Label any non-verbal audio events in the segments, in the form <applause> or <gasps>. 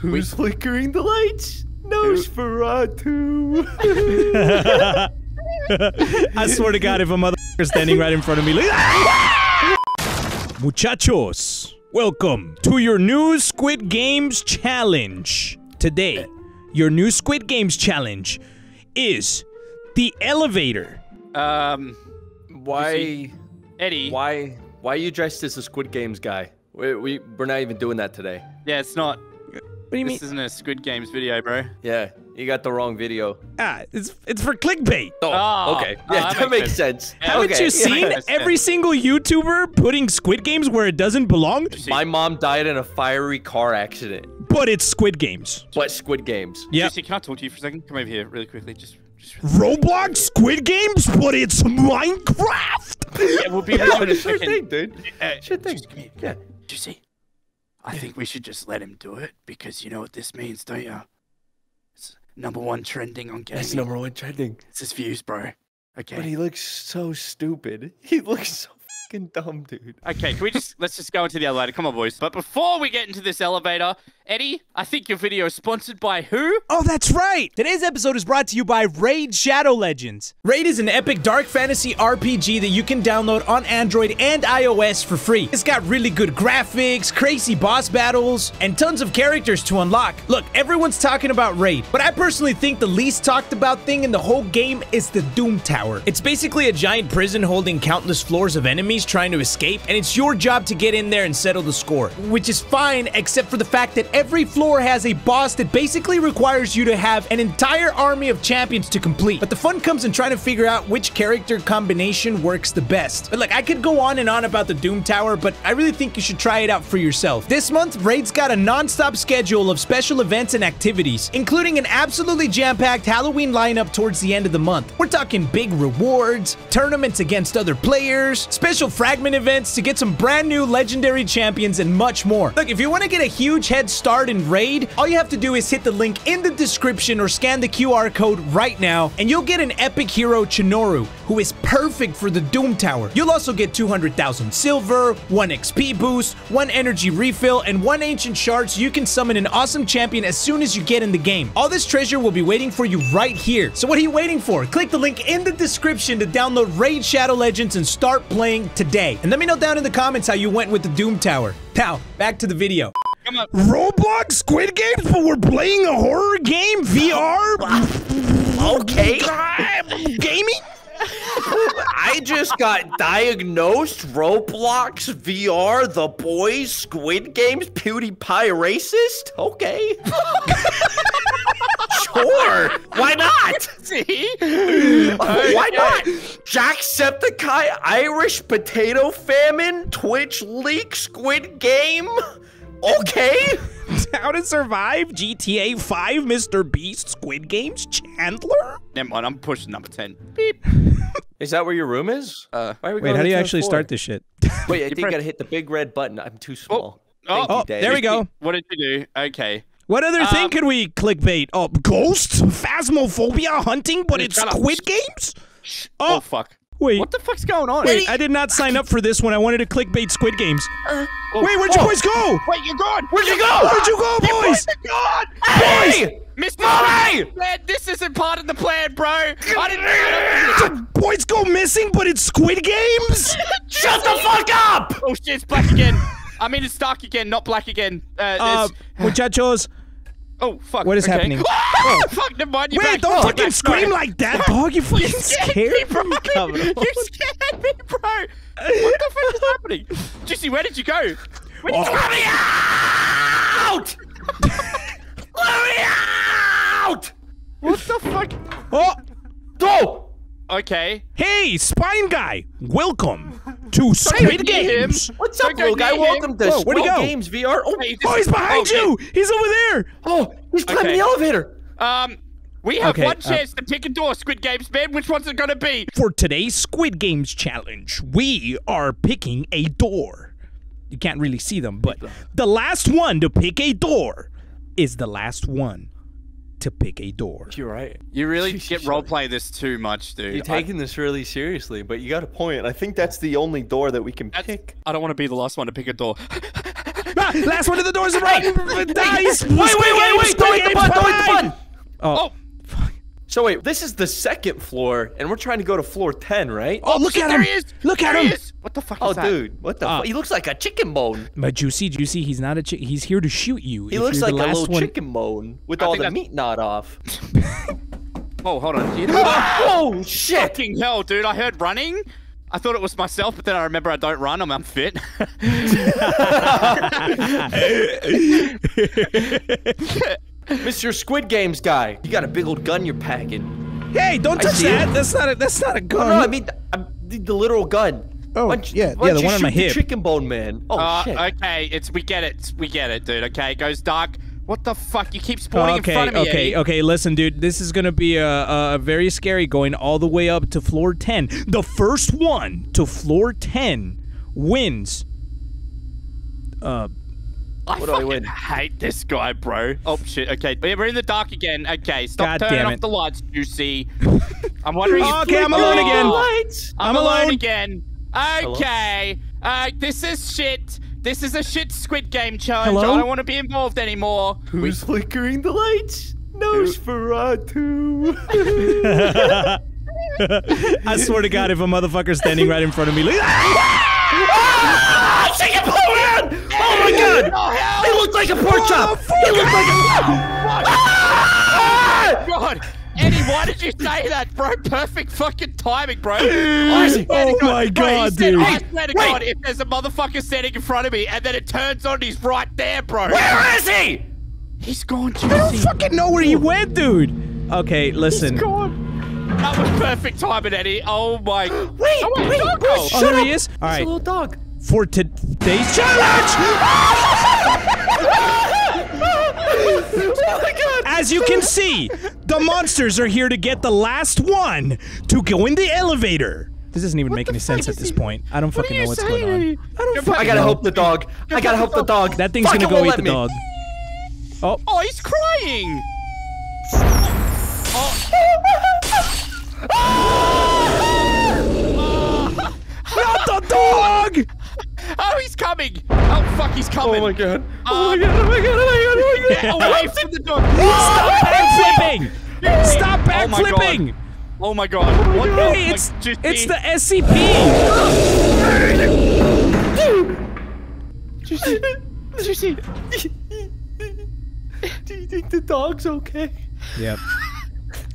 Who's flickering the lights? Nosferatu. <laughs> I swear to God, if a motherfucker standing right in front of me, like, <laughs> muchachos, welcome to your new Squid Games challenge. Today, your new Squid Games challenge is the elevator. Um, why? Eddie. Why? Why are you dressed as a Squid Games guy? We, we we're not even doing that today. Yeah, it's not. What do you mean? This isn't a Squid Games video, bro. Yeah, you got the wrong video. Ah, it's it's for clickbait. Oh, Oh, okay. oh, Yeah, that that, makes makes sense. Haven't okay. you <laughs> seen makes every single YouTuber putting Squid Games where it doesn't belong? My mom died in a fiery car accident. But it's Squid Games. But Squid Games? Yeah. Juicy, can I talk to you for a second? Come over here really quickly. Just, just Roblox Squid Games, but it's Minecraft. yeah, we'll be <laughs> with in a Sure second. thing, dude. Uh, Sure thing. just come here. Yeah. Juicy, I think we should just let him do it because you know what this means, don't you? It's number one trending on gaming. It's number one trending. It's his views, bro. Okay. But he looks so stupid. <laughs> He looks so fucking dumb, dude. Okay, can we just let's just go into the elevator? Come on, boys. But before we get into this elevator, Eddie, I think your video is sponsored by who? Oh, that's right. Today's episode is brought to you by Raid Shadow Legends. Raid is an epic dark fantasy RPG that you can download on Android and iOS for free. It's got really good graphics, crazy boss battles, and tons of characters to unlock. Look, everyone's talking about Raid, but I personally think the least talked about thing in the whole game is the Doom Tower. It's basically a giant prison holding countless floors of enemies trying to escape, and it's your job to get in there and settle the score, which is fine except for the fact that every floor has a boss that basically requires you to have an entire army of champions to complete. But the fun comes in trying to figure out which character combination works the best. But like, I could go on and on about the Doom Tower, but I really think you should try it out for yourself. This month, Raid's got a non-stop schedule of special events and activities, including an absolutely jam-packed Halloween lineup towards the end of the month. We're talking big rewards, tournaments against other players, special fragment events to get some brand new legendary champions, and much more. Look, if you want to get a huge head start in Raid, all you have to do is hit the link in the description or scan the QR code right now, and you'll get an epic hero, Chonoru, who is perfect for the Doom Tower. You'll also get 200,000 silver, 1 XP boost, 1 energy refill, and 1 ancient shard so you can summon an awesome champion as soon as you get in the game. All this treasure will be waiting for you right here. So what are you waiting for? Click the link in the description to download Raid Shadow Legends and start playing today. And let me know down in the comments how you went with the Doom Tower. Now, back to the video. Come on. Roblox Squid Games, but we're playing a horror game VR Okay. gaming. <laughs> I just got diagnosed Roblox VR, The Boys, Squid Games, PewDiePie racist? Okay. <laughs> sure. Why not? See? <laughs> Why not? Jacksepticeye, Irish potato famine, Twitch leak, Squid Game? Okay. <laughs> How to Survive, GTA 5, Mr. Beast, Squid Games, Chandler? Never mind, I'm pushing number 10. Beep. Is that where your room is? Uh, Why are we Wait, how do you actually floor? start this shit? <laughs> Wait, I think you press- gotta hit the big red button. I'm too small. Oh, Thank you, oh, there we go. What did you do? Okay. What other thing Um, could we clickbait? Oh, ghosts, phasmophobia, hunting, but it's Shut up. Squid Games? Oh, Oh, fuck. Wait. What the fuck's going on? Wait, I did not sign up for this one. I wanted to clickbait Squid Games. Oh, Wait, where'd you oh. boys go? Wait, you're gone. Where'd you go? Where'd you go, boys? God! Hey! Mr. Mommy! Man, this isn't part of the plan, bro. I didn't. I don't Boys go missing, but it's Squid Games? <laughs> Shut the fuck up! oh shit, it's black again. I mean, it's dark again, not black again. Uh, Uh, muchachos, oh fuck. what is okay. happening? <laughs> Ah, fuck, never mind. Wait, back. don't Oh, fucking scream like that, dog. <laughs> You fucking scared me, bro. <laughs> You scared me, bro. What the fuck is happening? Jesse, where did you go? Where did you Let me out! Let me out! What the fuck? Oh, Go! Okay. hey, Spine Guy. Welcome to Squid near him. Games. What's up, go little guy? near him. Welcome to Whoa, where'd he Squid go? Games VR. Oh, Hey, Oh, he's behind okay. you. He's over there. oh, he's climbing Okay. the elevator. Um, we have Okay, one uh, chance to pick a door, Squid Games, man. Which one's it gonna be? For today's Squid Games challenge, we are picking a door. You can't really see them, but the last one to pick a door is the last one to pick a door. You're right. You really Jeez, <laughs> get shut roleplay this too much, dude. You're taking this really seriously, but you got a point. I think that's the only door that we can I, pick. I don't want to be the last one to pick a door. <laughs> Ah, Last one to the doors right dies. Wait, wait, wait, wait! Don't hit the button! Don't hit the button! Oh. So wait, this is the second floor, and we're trying to go to floor 10, right? Oh, look shit, at there him! he is. Look at him! he is. What the fuck Oh, is that? Oh, dude, what the Uh, fu- He looks like a chicken bone. But Juicy, Juicy, he's not a chick. He's here to shoot you. He looks like a little one. chicken bone with I all the that's- meat not off. <laughs> Oh, hold on. oh, shit! Fucking hell, dude! I heard running. I thought it was myself, but then I remember I don't run. I'm unfit. <laughs> <laughs> Mr. Squid Games guy, you got a big old gun you're packing. Hey, don't touch that. it. That's not a. That's not a Oh, gun. no, I mean I'm, the, the literal gun. Oh, Why don't you- yeah, why yeah, the one on my shoot the hip. Chicken bone man. Oh uh, shit! okay, it's we get it. We get it, dude. Okay, it goes dark. What the fuck? You keep spawning in front of me. okay, Eddie. okay. Listen, dude, this is gonna be a, a, a very scary going all the way up to floor ten. The first one to floor ten wins. Uh, I What do I fucking win? hate this guy, bro. Oh shit. Okay, we're in the dark again. Okay, stop God turning off the lights, Juicy. <laughs> I'm wondering. if Okay, I'm alone again. Lights. I'm, I'm alone alone. again. Okay. Uh, this is shit. This is a shit Squid Game challenge. Hello? I don't want to be involved anymore. Who's flickering the lights? Nosferatu. <laughs> I swear to God, if a motherfucker's standing right in front of me, like, <laughs> ah, chicken bone man! Oh my god! He looked like a pork chop. He looked like a. Ah! God. Eddie, why did you say that, bro? Perfect fucking timing, bro. Honestly, Oh my Bro, he God, said, dude. I swear to Wait. God, if there's a motherfucker standing in front of me and then it turns on, he's right there, bro. Where is he? He's gone, I don't fucking know where he went, dude. Okay, listen. He's gone. That was perfect timing, Eddie. Oh my. <gasps> Wait, Oh, wait, wait, wait, doggo. Oh, shut there up. he is. All It's a right, little dog. For today's challenge. oh! As you can see, the monsters are here to get the last one to go in the elevator. This doesn't even make any sense at this point. I don't fucking are know what's saying, going on. I don't I gotta know. help the dog. I gotta help the dog. That thing's Fucking gonna go eat the me. dog. Oh, Oh, he's crying. not the dog! Oh, he's coming. Oh, fuck, he's coming. Oh my god. Oh um, Oh my god. Oh my god. Oh my god. Get <laughs> away from the dog. Stop backflipping! Stop oh backflipping! Oh my God. Oh my god. What the Hey, it's Juicy. it's the SCP. Juicy. Do you think the dog's okay? Yep.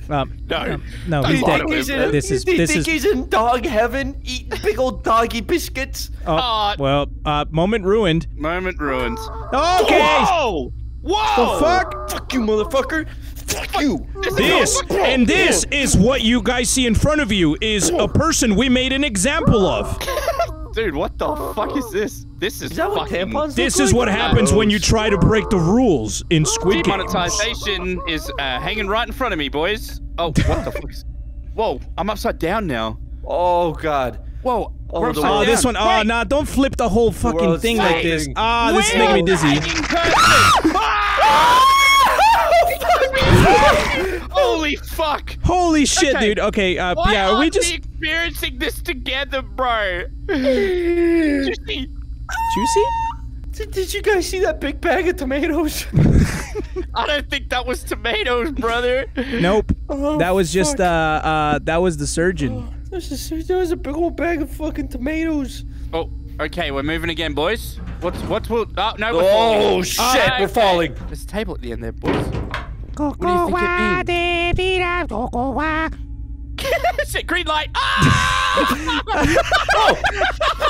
Um, No. um, no, Do he's you dead. think he's in, This is do you this think is. he's in dog heaven eating big old doggy biscuits? Oh, Uh, well, uh, moment ruined. Moment ruined. Okay. Whoa! Whoa! The fuck? Fuck you, motherfucker. Fuck you. This and this is what you guys see in front of you is a person we made an example of. <laughs> Dude, what the fuck is <laughs> this? This is, Is that what fucking... tampons This look is what happens when you try to break the rules in Squid Game. Demonetization is uh, hanging right in front of me, boys. Oh, what the fuck? is- <laughs> Whoa, I'm upside down now. Oh god. Whoa, Oh, we're upside Oh, this down. one. Oh, Wait, nah, don't flip the whole fucking world's thing like this. spinning. Ah, this is making me dizzy. hanging person? <laughs> Holy fuck! Holy shit, Okay. dude. Okay, uh, Why yeah, aren't we just. Experiencing this together, bro? Juicy. Juicy? Did, did you guys see that big bag of tomatoes? <laughs> I don't think that was tomatoes, brother. Nope. Oh, that was just, fuck. uh, uh, that was the surgeon. There's a, there was a big old bag of fucking tomatoes. Oh, okay, we're moving again, boys. What's what's what? Oh no, we're Oh falling. shit, Ah, we're okay. falling. There's a table at the end there, boys. What do you think it means? <laughs> Shit, green light. Ah! <laughs> Oh,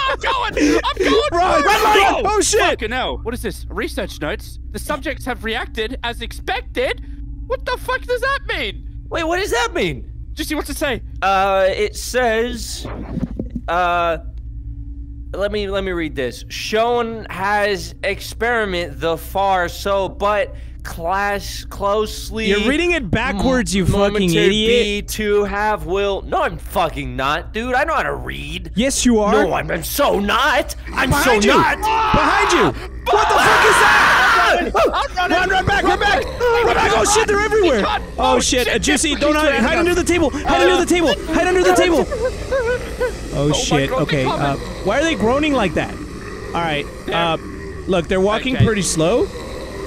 I'm going. I'm going. Run, Red run, Oh, shit. Fucking hell. What is this? Research notes. The subjects have reacted as expected. What the fuck does that mean? wait, what does that mean? Jesse, what's it say? Uh, it says, uh, let me let me read this. Shown has experiment the far so, but class closely. You're reading it backwards, you fucking idiot. Be to have will. No, I'm fucking not, dude. I know how to read. Yes, you are. No, I'm, I'm so not. I'm Behind so you. not. Behind you. What the fuck is that? <laughs> Run, run back, run back. Run back. Oh shit, they're everywhere. Oh Oh, shit, shit, uh, Juicy, don't hide, hide under the table. Hide under the table. Hide under the table. Oh shit. Okay. Uh, why are they groaning like that? All right. Uh, Look, they're walking pretty slow.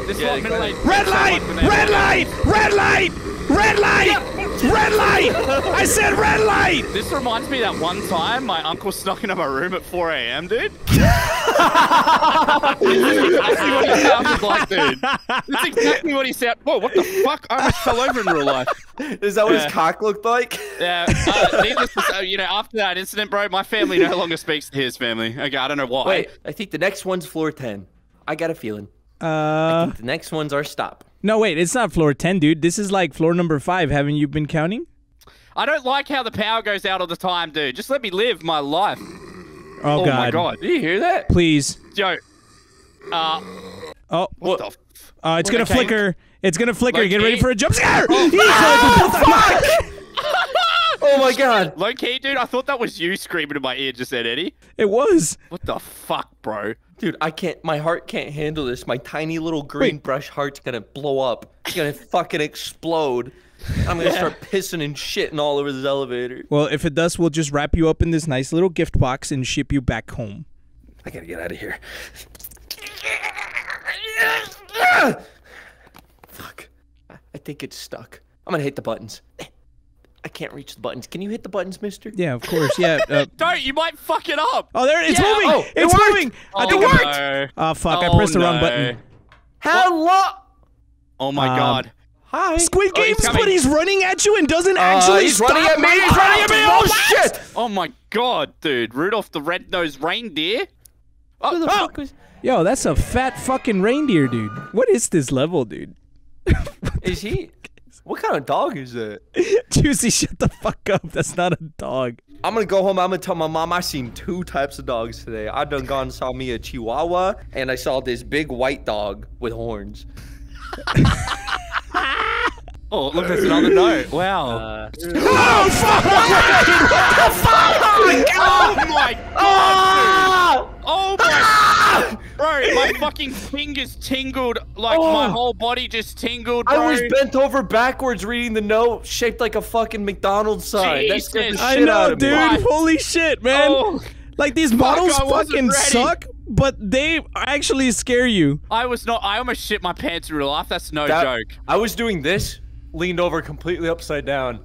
This Yeah, middle-aged Red light! like when they Red light! Red light! Red light! Red light! I said red light! <laughs> This reminds me of that one time my uncle snuck into my room at 4 a.m., dude. <laughs> That's exactly what he sounded like, dude. That's exactly what he sounded. Whoa, what the fuck? I almost fell over in real life. Is that what Yeah. his cock looked like? Yeah, uh, needless to say, you know, after that incident, bro, my family no longer speaks to his family. Okay, I don't know why. Wait, I think the next one's floor 10. I got a feeling. Uh, The next one's our stop. no, wait, it's not floor 10, dude. This is like floor number five. Haven't you been counting? I don't like how the power goes out all the time, dude. Just let me live my life. Oh, Oh, God. my god. Did you hear that? Please. Yo. Uh, Oh, what the f- uh, it's gonna flicker. It's gonna flicker. Get ready Low-key. for a jump scare! Oh <laughs> <laughs> Oh my god. Low key, dude, I thought that was you screaming in my ear just then, Eddie. It was. What the fuck, bro? Dude, I can't. My heart can't handle this. My tiny little green Wait. brush heart's gonna blow up. It's gonna <laughs> fucking explode. I'm gonna start pissing and shitting all over this elevator. Well, if it does, we'll just wrap you up in this nice little gift box and ship you back home. I gotta get out of here. <laughs> Fuck. I I think it's stuck. I'm gonna hit the buttons. I can't reach the buttons. Can you hit the buttons, mister? Yeah, of course. Yeah. Uh, <laughs> Don't, you might fuck it up. oh, there it's Yeah, moving. oh, it it's worked. moving. I oh, think no. it worked. Oh fuck! I Oh, pressed the wrong no. button. Hello. Oh my Um, god. Hi. Squid Oh, he's Games, coming. but he's running at you and doesn't Uh, actually he's stop. running at me. He's running at me. Oh shit! Oh my god, dude. Rudolph the red-nosed reindeer? Who the oh. fuck was? Yo, that's a fat fucking reindeer, dude. What is this level, dude? Is he? <laughs> What kind of dog is that? <laughs> Juicy, shut the fuck up. That's not a dog. I'm gonna go home. I'm gonna tell my mom I seen two types of dogs today. I done gone and saw me a Chihuahua, and I saw this big white dog with horns. <laughs> Oh, look, there's another note. Wow. Uh, Oh fuck! <laughs> what the fuck? oh my god, dude. Oh my ah! Bro, my <laughs> fucking fingers tingled like my Oh. whole body just tingled, bro. I was bent over backwards reading the note, shaped like a fucking McDonald's sign. That scared the Jesus. I shit know, out of dude. me. What? Holy shit, man. Oh, Like these models I fucking suck, but they actually scare you. I was not. I almost shit my pants in real life. That's no That- joke. I was doing this, leaned over completely upside down,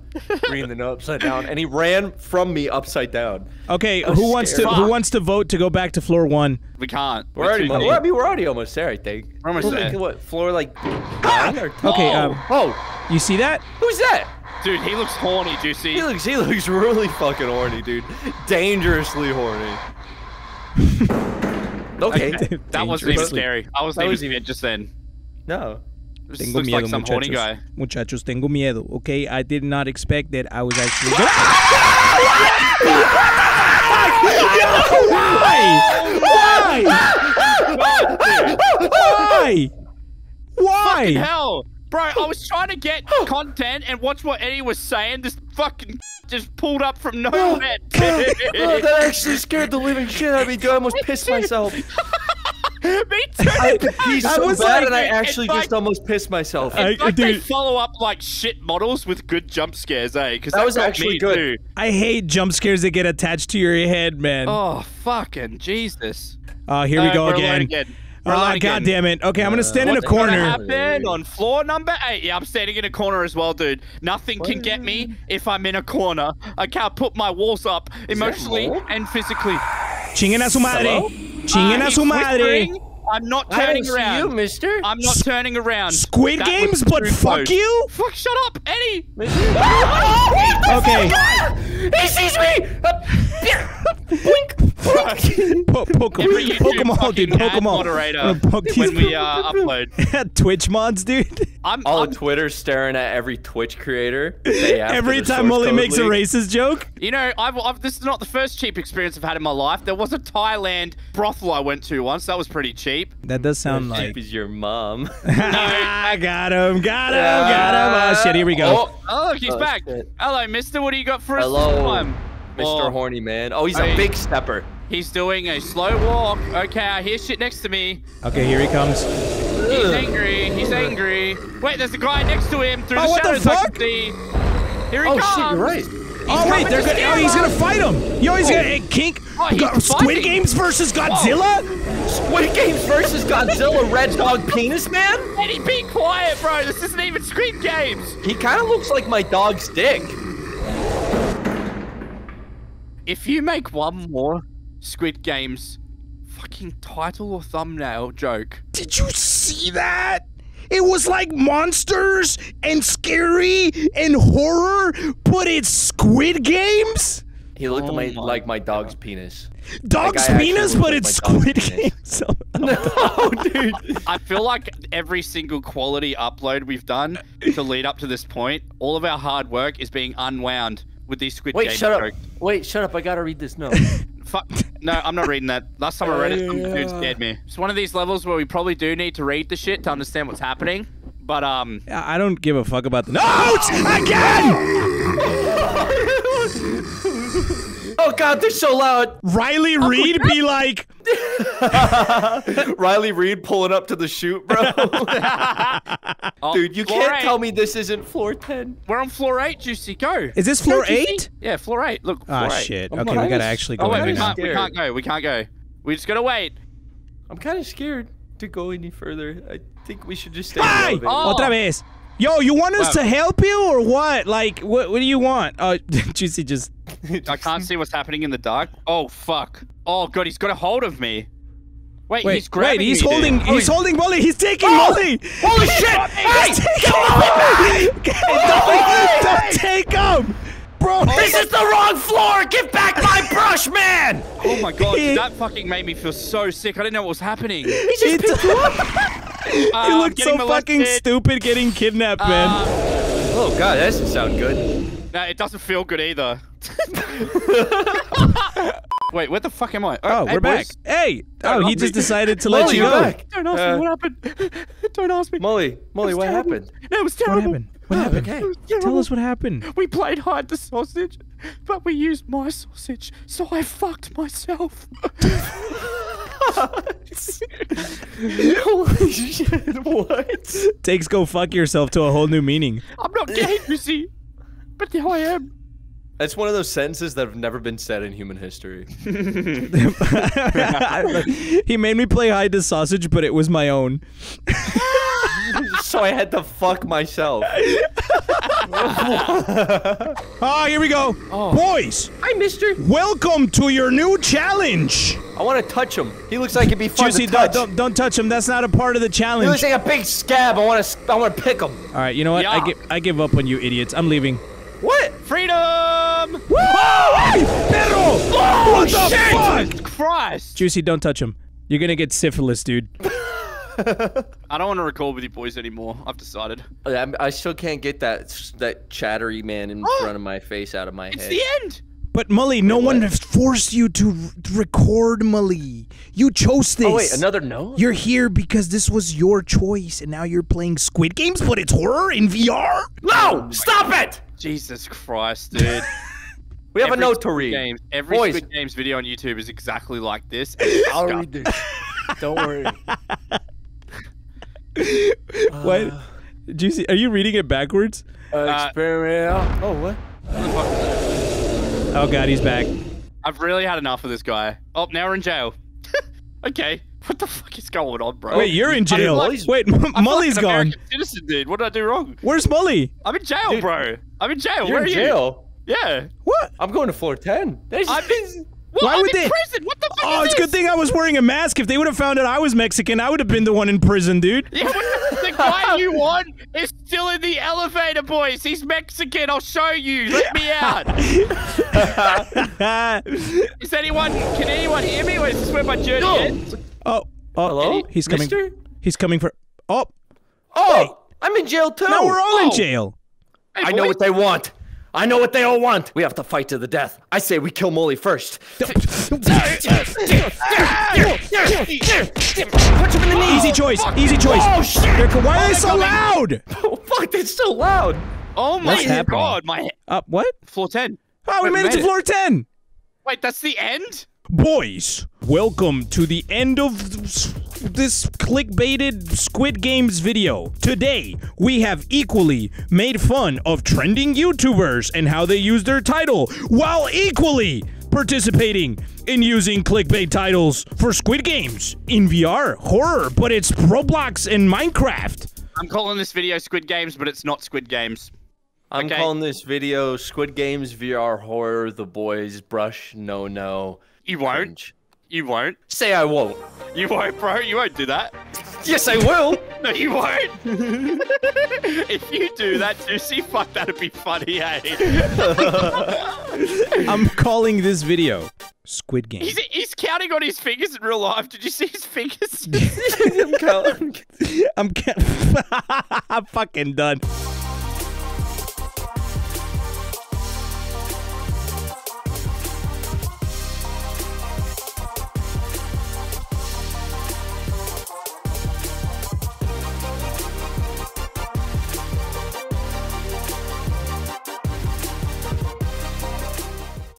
reading the note upside down, and he ran from me upside down. Okay, was who wants to scared. who wants to vote to go back to floor one? We can't. We're already, too deep. well, I mean, we're already almost there, I think. We're almost like, there. what, floor like nine or ten? Okay, um, Oh, you see that? who's that? Dude, he looks horny, Juicy. He looks, he looks really fucking horny, dude. Dangerously horny. <laughs> okay. That wasn't even scary. I wasn't That even was- scared just then. No. Tengo miedo, like muchachos. guy. Muchachos, tengo miedo. Okay, I did not expect that I was actually. <laughs> Why? Why? Why? Why? Hell, bro, I was trying to get <laughs> content and watch what Eddie was saying. This fucking <laughs> just pulled up from nowhere. Oh, that actually scared the living shit out of me, dude. I almost pissed myself. <laughs> Me too. I had to I so was bad, like- and I it's actually like- just almost pissed myself. I- It's like they dude. follow up like shit models with good jump scares, eh? Because That was actually good. Too. I hate jump scares that get attached to your head, man. Oh, Oh fucking Jesus! Oh, here we Alright, go we're again. alone again. We're alone god damn it. Okay, I'm gonna stand in a what's What's corner. gonna happen on floor number eight? Yeah, I'm standing in a corner as well, dude. Nothing can get me if I'm in a corner. I can't put my walls up emotionally and physically. Chinguen a su madre. Hello? Chinguen Ah, a su madre. I'm not turning around. you, mister. I'm not turning around. Squid That Games, but fuck close. you? Fuck, shut up, Eddie. <laughs> Okay. He sees me! <laughs> Blink! Po- poke 'em. Every Poke YouTube 'em all, dude. fucking Poke 'em ad all. moderator Uh, poke when we uh, <laughs> upload. Twitch mods, dude. I'm, All Twitter staring at every Twitch creator. Every time Molly code makes a racist joke. You know, I've, I've, this is not the first cheap experience I've had in my life. There was a Thailand brothel I went to once. That was pretty cheap. That does sound Cheap like. Cheap is your mom. <laughs> I got him. Got him. Got him. Oh shit! Here we go. Oh, Oh, look, he's Oh, back. shit. Hello, mister. What do you got for us Hello, this time? Mr. Oh, Horny Man. Oh, he's Hey. a big stepper. He's doing a slow walk. Okay, I hear shit next to me. Okay, here he comes. He's angry. He's angry. Wait, there's a guy next to him through Oh, the what the shadows. I fuck? can see. Here he Oh comes. shit, you're right. Oh wait, they're gonna. Oh, he's gonna fight him. Yo, he's gonna. Hey, Kink. Oh, he's Go- Squid fighting. Games versus Godzilla. Squid Games versus Godzilla, Red Dog Penis Man? Eddie, be quiet, bro. This isn't even Squid Games. He kind of looks like my dog's dick. If you make one more Squid Games fucking title or thumbnail joke, Did you see that? It was like monsters and scary and horror, but it's Squid Games. He looked Oh my, my like my dog's penis. Dog's guy penis, but it's Squid. Games. <laughs> <laughs> No, dude. I feel like every single quality upload we've done to lead up to this point, all of our hard work is being unwound with these Squid Wait, Games shut up. Wait, shut up. I gotta read this note. <laughs> Fuck. No, I'm not reading that. Last time I read it, some dude scared me. It's one of these levels where we probably do need to read the shit to understand what's happening. But um, I don't give a fuck about the notes <laughs> again. <laughs> oh god, they're so loud. Riley Reid be like, <laughs> Riley Reid pulling up to the shoot, bro. oh, <laughs> Dude, you can't eight. tell me this isn't floor 10. We're on floor eight, Juicy. Go. "Is this Go, floor Juicy. eight? Yeah, floor eight. Look. Ah, floor eight. shit. I'm Okay, we gotta actually go Oh wait, we can't. We can't go. We can't go. We just gotta wait. I'm kind of scared to go any further. I think we should just stay in Hey! Oh. Otra vez. Yo, you want us Wow. to help you or what? Like, what? What do you want? Oh, <laughs> Juicy just. <laughs> I can't see what's happening in the dark. Oh fuck. Oh god, he's got a hold of me. Wait, Wait, he's grabbing wait, he's me, dude. holding. Oh, He's holding Mully. He's taking Oh! Mully. Holy <laughs> shit! Hey! He's taking Mully. Don't, don't take him, bro. This is the wrong floor! Give back my <laughs> brush, man! Oh my god, dude, that fucking made me feel so sick. I didn't know what was happening. <laughs> He just picked you up. <laughs> He Uh, looked so getting fucking stupid getting kidnapped, man. Uh, Oh god, that doesn't sound good. no, it doesn't feel good either. Wait, where the fuck am I? Oh, hey, we're back. boys. Hey. Don't Oh, he ask just me. decided to Mully, let you you're go. back. Don't ask Uh, me what happened. Don't ask me. Mully, Mully, what terrible. happened? No, it was terrible. What terrible. happened? What happened? okay. <laughs> Tell us what happened. We played hide the sausage, but we used my sausage, so I fucked myself. Holy <laughs> shit, what? Takes go fuck yourself to a whole new meaning. I'm not gay, you see, but now I am. That's one of those sentences that have never been said in human history. <laughs> <laughs> he made me play hide the sausage, but it was my own. <laughs> so I had to fuck myself. Ah, here we go. Boys, Hi, mister. welcome to your new challenge. I want to touch him. He looks like he'd be fun Juicy, to don't, touch. don't, don't touch him. That's not a part of the challenge. He challenge. looks like a big scab. I want to. I want to pick him. All right, you know what? I Yeah. give I give up on you idiots. I'm leaving. What? Freedom! Woo! Hey, Pedro! Oh, what the shit! fuck? Christ! Juicy, don't touch him. You're gonna get syphilis, dude. <laughs> I don't want to record with you boys anymore. I've decided. I, I still can't get that that chattery man in oh! front of my face out of my It's head. the end. But Mully, no Wait, one what? has forced you to record, Mully. You chose oh, this. Oh wait, another no. You're here because this was your choice, and now you're playing Squid Games, but it's horror in VR. No! Stop it! Jesus Christ, dude. <laughs> We have Every a note to read. Games, every Boys. Squid Games video on YouTube is exactly like this. <laughs> I'll read this. Don't worry. <laughs> <laughs> what? Juicy, are you reading it backwards? Uh, experiment. Oh what? Oh god, he's back. I've really had enough of this guy. Oh, now we're in jail. okay. What the fuck is going on, bro? Wait, you're in I mean, jail. Mully's- Wait, I feel like an gone. American citizen, dude. What did I do wrong? Where's Mully? I'm in jail, Dude. bro. I'm in jail. You're Where in are you? Jail. Yeah. What? I'm going to floor ten. There's I'm in. What? Why I'm would in they- prison. What the fuck Oh, is it's a good thing I was wearing a mask. If they would have found out I was Mexican, I would have been the one in prison, dude. Yeah, the guy <laughs> you want is still in the elevator, boys. He's Mexican. I'll show you. Let me out. <laughs> Is anyone? Can anyone hear me? Or is this where my journey No. ends? Oh, oh, oh, Hello? he's coming. Mister? He's coming for. Oh, Oh, I'm in jail too. now we're all in Oh. jail. Hey, I know what they want. I know what they all want. We have to fight to the death. I say we kill Mully first. Punch him in the knee. Easy choice. Easy choice. Oh shit! They're- Why are they Oh, so they're loud? <laughs> Oh fuck! That's so loud. Oh my What's god, my Uh, what? floor ten. Oh, we Wait, made it to it. floor 10. Wait, that's the end. Boys, welcome to the end of. This clickbaited Squid Games video. Today, we have equally made fun of trending YouTubers and how they use their title, while equally participating in using clickbait titles for Squid Games in VR, horror, but it's Roblox and Minecraft. I'm calling this video Squid Games, but it's not Squid Games. I'm Okay. calling this video Squid Games VR horror. The boys brush no no. You won't. cringe. You won't. Say I won't. You won't, bro. You won't do that. Yes, I will. No, you won't. <laughs> if you do that, Juicy, fuck, that'd be funny, eh? <laughs> I'm calling this video Squid Game. He's, he's counting on his fingers in real life. Did you see his fingers? <laughs> I'm counting. I'm ca- I'm fucking done.